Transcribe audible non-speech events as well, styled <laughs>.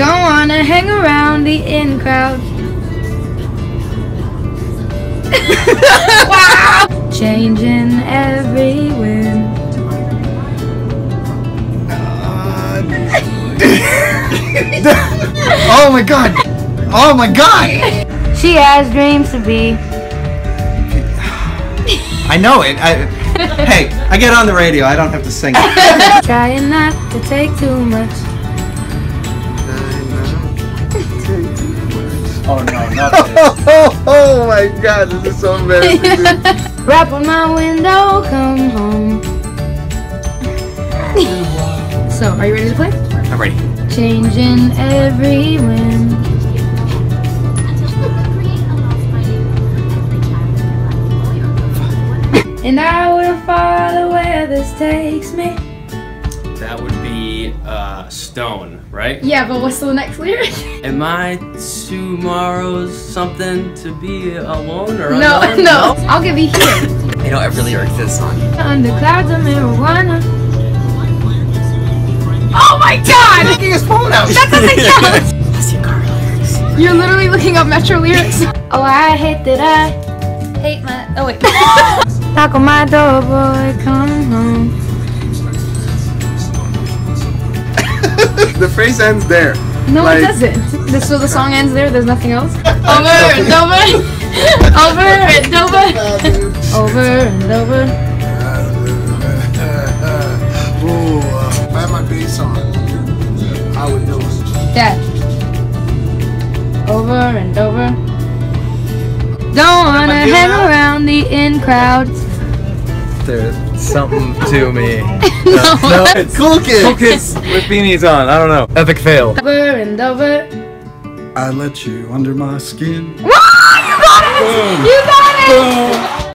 Don't wanna hang around the in crowd. wow! <laughs> Changing every wind. <laughs> oh my god! Oh my god! She has dreams to be. I know it. I, hey, I get on the radio. I don't have to sing. <laughs> Trying not to take too much. Oh no, not <laughs> this. Oh, oh my god, this is so embarrassing. <laughs> Rap on my window, come home. <laughs> so, are you ready to play? I'm ready. Changing every wind. And I will follow where this takes me. That would be uh, Stone, right? Yeah, but what's the next lyric? <laughs> Am I tomorrow's something to be alone or No, unknown? <laughs> no. I'll give you here. I know every lyric to this song. Under clouds of marijuana. Oh my god! Taking his phone out. That doesn't count! <laughs> You're literally looking up Metro lyrics. Oh, I hate that I hate my. Oh, wait. Knock on my door, boy, come home. Phrase ends there. No, Like- it doesn't. This, so the song ends there, there's nothing else? Over and over. <laughs> over and over. over and over. <laughs> Ooh, uh, if I had my bass on, I would know. Dad. Over and over. Don't wanna hang around the in crowds. There's something to me. <laughs> no, no, it's cool kids. Cool kids with beanies on. I don't know. Epic fail. Over and over. I let you under my skin. You got it! Boom. You got it! Boom.